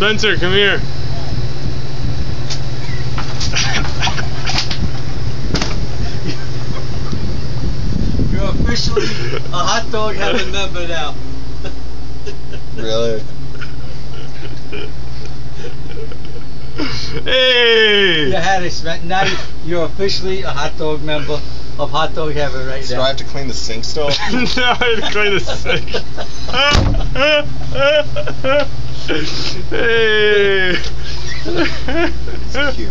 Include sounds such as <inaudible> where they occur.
Spencer, come here. You're officially a hot dog heaven member now. <laughs> Really? Hey! You had it, Sven. Now you're officially a hot dog member of Hot Dog Heaven right So do now. <laughs> I have to clean the sink still? no, I had to clean the sink. Hey! It's cute.